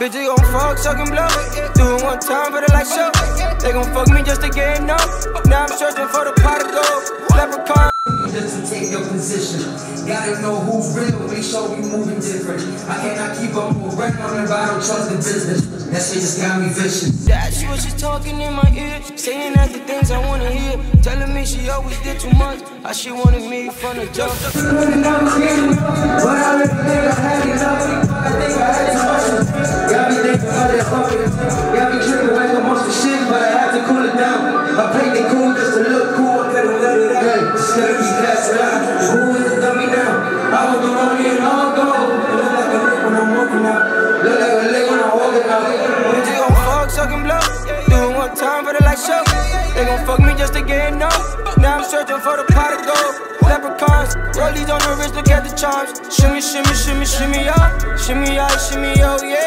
Bitch, you gon' fuck, suckin' blow. Do it one time for the light show. They gon' fuck me just to get enough. Now I'm searching for the position. Gotta know who's real, make sure we moving different. I cannot keep up with on if I don't trust the business. That shit just got me vicious. That's what she's talking in my ear, saying that the things I wanna hear. Telling me she always did too much, how she wanted me from the jump. But I really think I had enough. I think I had too much. Got me thinking about that fucking. Got me tripping like a monster shit, but I had to cool it down. I played it cool just to look for show. They gon' fuck me just to get enough. Now I'm searching for the pot of gold. Leprechauns, rollies on the wrist, look at the charms. Shimmy, shimmy, shimmy, shimmy, up. Shimmy, out, shimmy, oh, yeah.